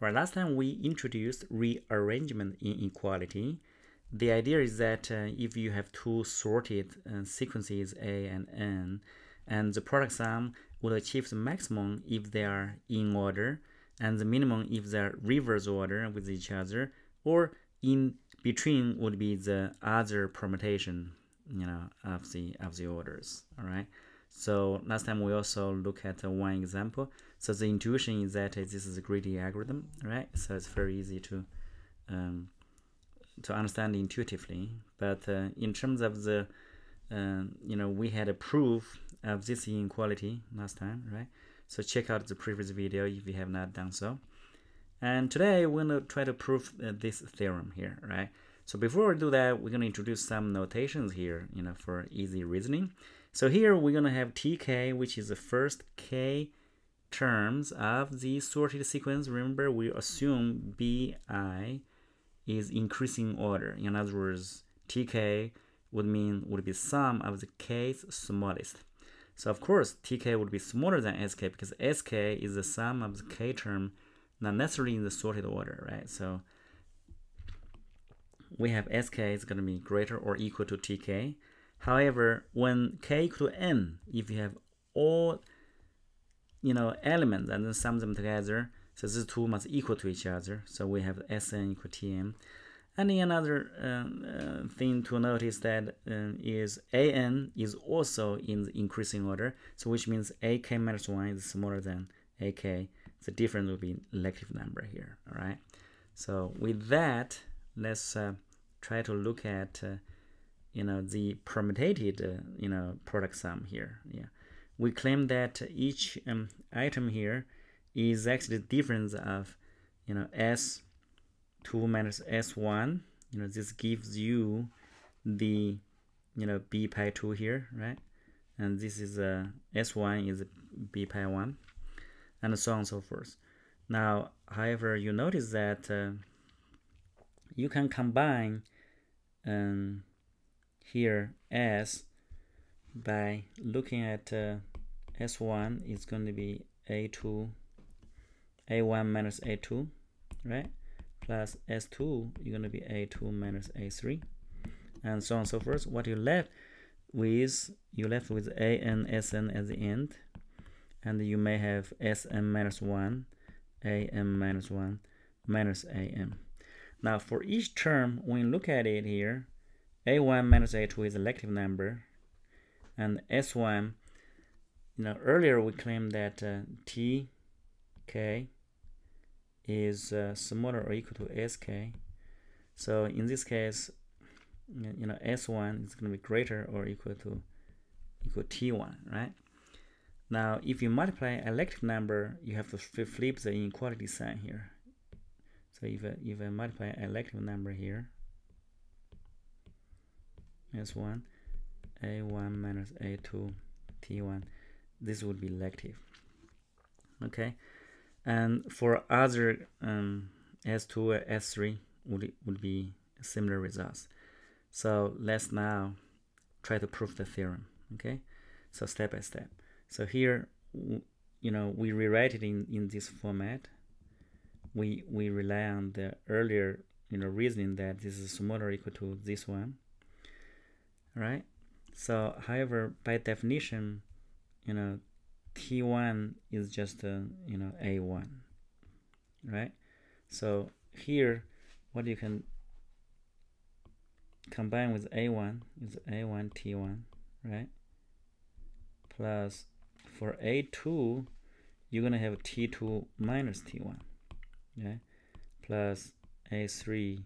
Right, last time we introduced rearrangement inequality. The idea is that uh, if you have two sorted uh, sequences A and N, and the product sum will achieve the maximum if they are in order, and the minimum if they are reverse order with each other, or in between would be the other permutation, you know, of the of the orders. All right. So last time we also look at uh, one example. So the intuition is that uh, this is a greedy algorithm, right? So it's very easy to um, to understand intuitively. But uh, in terms of the, uh, you know, we had a proof of this inequality last time, right? So check out the previous video if you have not done so. And today we're to try to prove uh, this theorem here, right? So before we do that, we're going to introduce some notations here, you know, for easy reasoning. So here we're going to have tk, which is the first k terms of the sorted sequence. Remember, we assume bi is increasing order. In other words, tk would mean would be sum of the k's smallest. So of course, tk would be smaller than sk because sk is the sum of the k term, not necessarily in the sorted order, right? So we have sk is going to be greater or equal to tk. However, when k equal to n, if you have all you know elements and then sum them together, so these two must equal to each other. So we have Sn equal Tn. And another uh, uh, thing to notice that uh, is An is also in the increasing order, so which means Ak minus 1 is smaller than Ak. The difference will be negative number here, all right? So with that, let's uh, try to look at, uh, you know, the permutated, uh, you know, product sum here, yeah. We claim that each um, item here is actually the difference of you know s2 minus s1 you know this gives you the you know b pi 2 here right? And this is uh, s1 is b pi 1 and so on and so forth. Now however you notice that uh, you can combine um, here s by looking at uh, s1 is going to be a2 a1 minus a2 right? Plus s2 you're going to be a2 minus a3 and so on and so forth. What you left with you left with a and sn at the end and you may have sn minus 1 am minus 1 minus am now for each term when you look at it here a1 minus a2 is a negative number. And s1 you know earlier we claimed that uh, t k is uh, smaller or equal to sk so in this case you know s1 is going to be greater or equal to equal t1 right? Now if you multiply negative number you have to flip the inequality sign here. So if I, if I multiply negative number here s1 a1 minus a2 t1 this would be negative okay and for other um, S2 or S3 would, would be similar results. So let's now try to prove the theorem, okay? So step by step. So here, you know, we rewrite it in, in this format. We, we rely on the earlier, you know, reasoning that this is smaller equal to this one, right? So, however, by definition, you know, T1 is just a, you know, A1, right? So here, what you can combine with A1 is A1 T1, right? Plus for A2, you're gonna have T2 minus T1, okay? Plus A3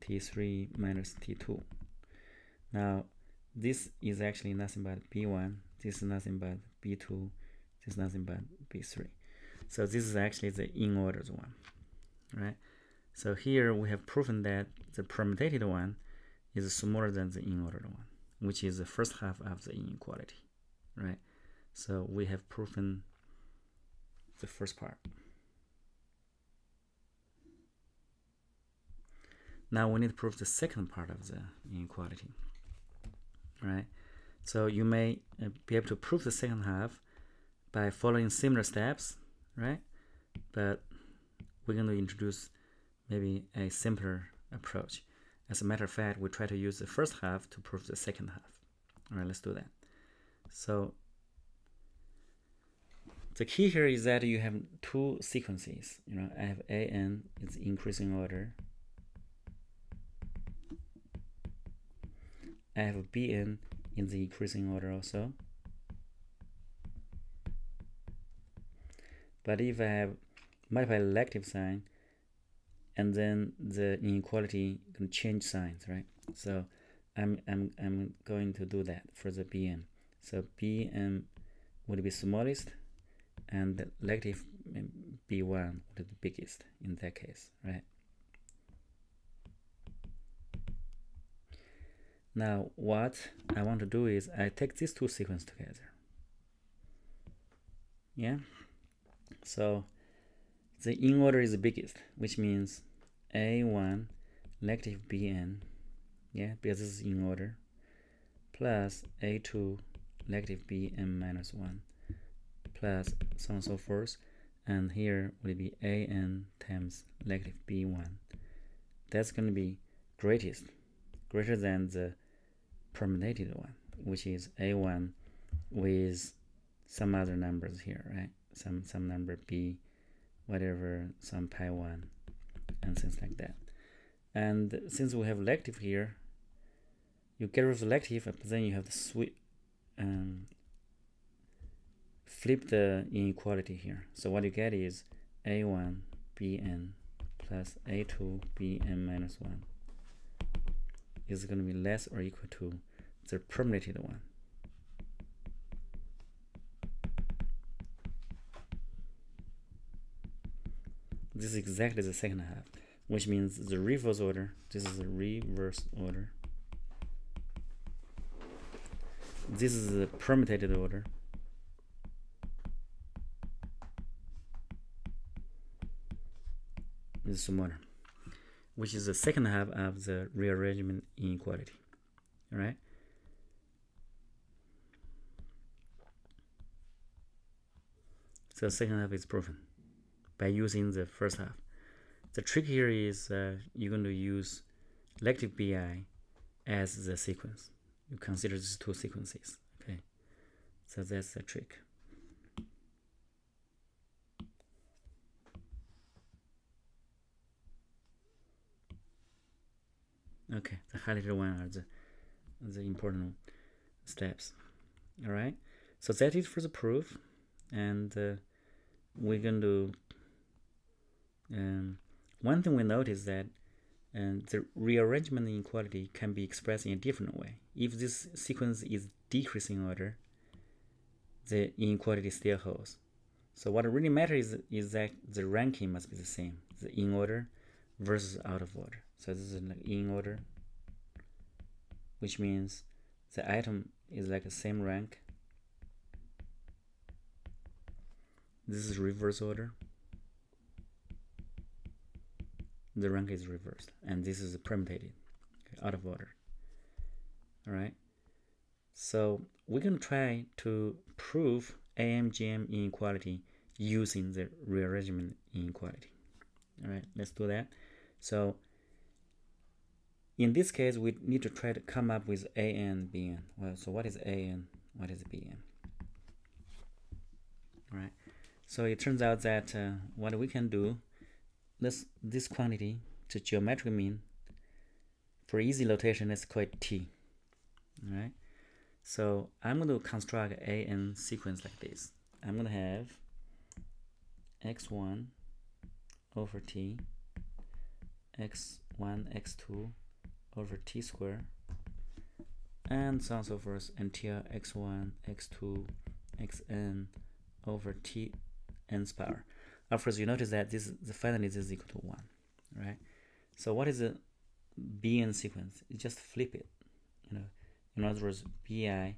T3 minus T2. Now, this is actually nothing but B1. This is nothing but B2 this is nothing but B3. So this is actually the in-ordered one, right? So here we have proven that the permutated one is smaller than the in-ordered one, which is the first half of the inequality, right? So we have proven the first part. Now we need to prove the second part of the inequality, right? So you may uh, be able to prove the second half by following similar steps, right? But we're going to introduce maybe a simpler approach. As a matter of fact, we try to use the first half to prove the second half. All right, let's do that. So the key here is that you have two sequences. You know, I have AN is increasing order. I have BN in the increasing order also. But if I have multiple negative sign, and then the inequality can change signs, right? So I'm, I'm, I'm going to do that for the BN. So BN would be smallest, and the negative mm, B1 would be the biggest in that case, right? Now, what I want to do is I take these two sequences together. Yeah. So the in order is the biggest, which means A1 negative Bn, yeah, because this is in order, plus A2 negative Bn minus 1, plus so on and so forth. And here will be An times negative B1. That's going to be greatest, greater than the permutated one, which is A1 with some other numbers here, right? Some some number B, whatever, some pi 1, and things like that. And since we have negative here, you get rid of the negative, but then you have to um, flip the inequality here. So what you get is A1 Bn plus A2 Bn minus 1 is going to be less or equal to the permutated one. This is exactly the second half, which means the reverse order, this is the reverse order. This is the permutated order. This is smaller which is the second half of the rearrangement inequality. Right. So second half is proven by using the first half. The trick here is uh, you're going to use negative BI as the sequence. You consider these two sequences. Okay. So that's the trick. Okay, the highlighted one are the, the important steps. All right, so that is for the proof, and uh, we're going to. Um, one thing we notice that and uh, the rearrangement inequality can be expressed in a different way. If this sequence is decreasing order, the inequality still holds. So what really matters is, is that the ranking must be the same, the in order versus out of order. So this is like in order, which means the item is like the same rank. This is reverse order. The rank is reversed, and this is permutated, okay, out of order. All right. So we're gonna try to prove AMGM inequality using the rearrangement inequality. All right, let's do that. So in this case, we need to try to come up with A and Bn. Well, so what is A and what is Bn? Right. So it turns out that uh, what we can do, this this quantity, the geometric mean, for easy notation, let's call it T. Right. So I'm going to construct A n sequence like this. I'm going to have x1 over t, x1, x2, over t squared and and so forth x1, x2, xn over t n's power. Of course, you notice that this the finally this is equal to 1, right? So what is the bn sequence? You just flip it, you know. In other words, bi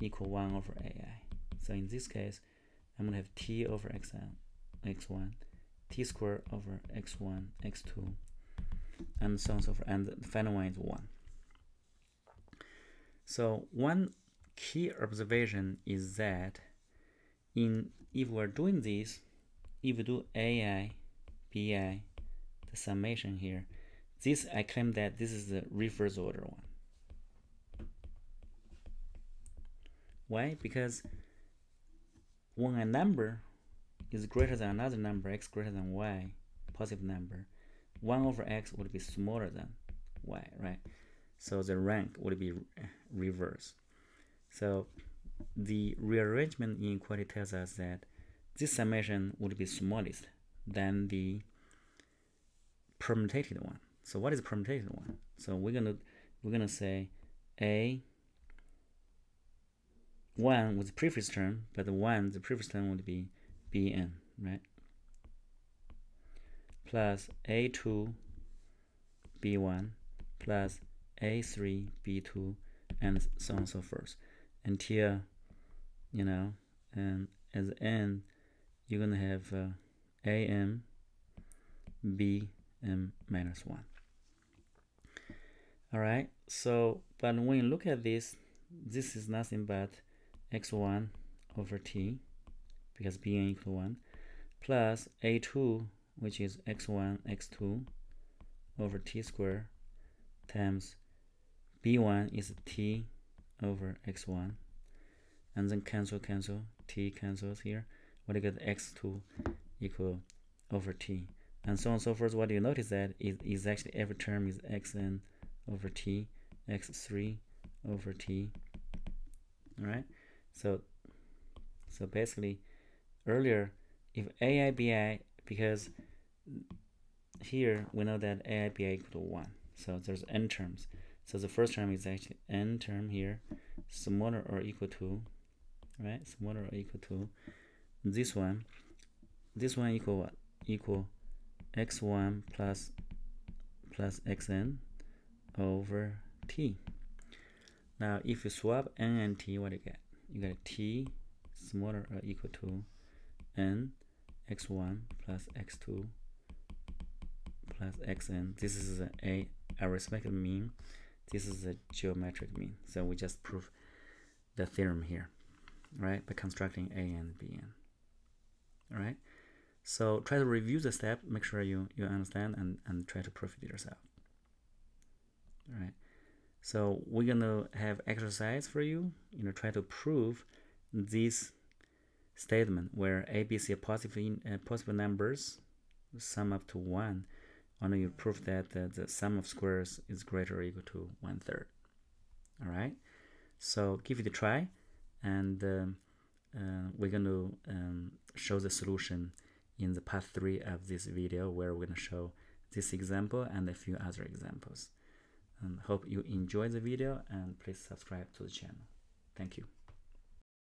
equal 1 over ai. So in this case, I'm going to have t over xn, x1, t squared over x1, x2, and so on and so forth. And the final one is 1. So one key observation is that in if we're doing this, if we do AI bi, the summation here. This I claim that this is the reverse order one. Why? Because when a number is greater than another number, x greater than y, positive number, 1 over x would be smaller than y, right? So the rank would be reverse. So the rearrangement inequality tells us that this summation would be smallest than the permutated one. So what is the permutated one? So we're gonna we're gonna say a one with the previous term, but the one the previous term would be bn, right? Plus a2 b1 plus a3 b2 and so on and so forth. Until you know and at the end you're gonna have uh, am bm minus 1 all right so but when you look at this this is nothing but x1 over t because bn equal 1 plus a2 which is x1 x2 over t squared times b1 is t over x1 and then cancel cancel t cancels here. What do you get? x2 equal over t. And so on and so forth. What do you notice that is, is actually every term is xn over t x3 over t. All right so so basically earlier if aibi because here we know that aibi equal to 1 so there's n terms. So the first term is actually n term here. Smaller or equal to right? Smaller or equal to this one. This one equal what? Equal x1 plus plus xn over t. Now if you swap n and t what do you get? You get t smaller or equal to n x1 plus x2 plus xn this is a, arithmetic mean. This is a geometric mean. So we just prove the theorem here right by constructing a and bn all right so try to review the step make sure you you understand and and try to prove it yourself all right so we're gonna have exercise for you you know try to prove this statement where a b c are positive uh, positive numbers sum up to one only you prove that uh, the sum of squares is greater or equal to one third all right? So give it a try and um, uh, we're going to um, show the solution in the part 3 of this video where we're going to show this example and a few other examples. And hope you enjoy the video and please subscribe to the channel. Thank you